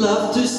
love to see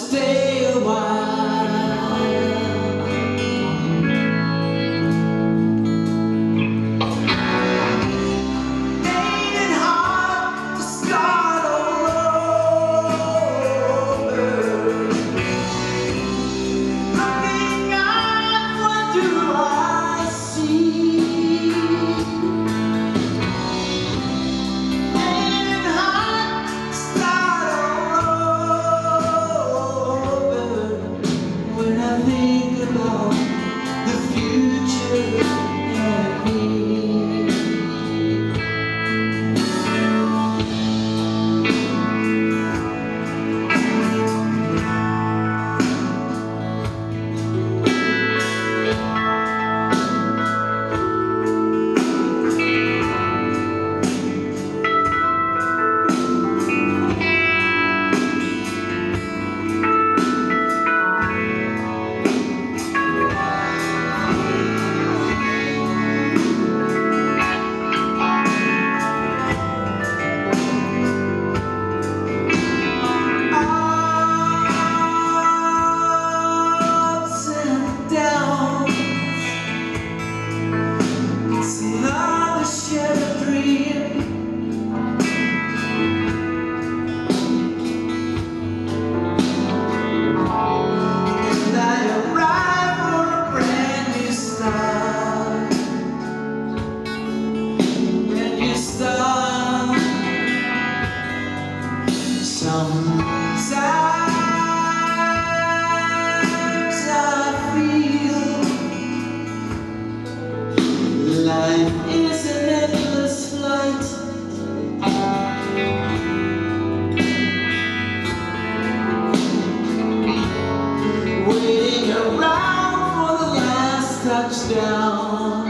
touchdown,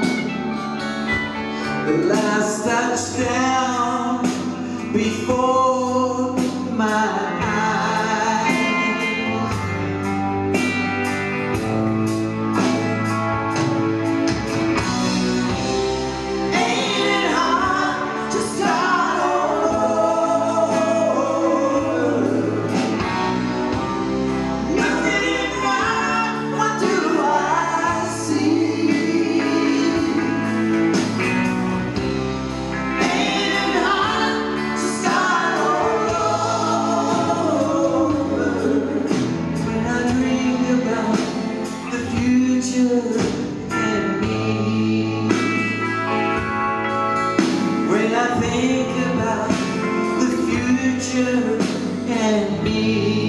the last touchdown before. you and me.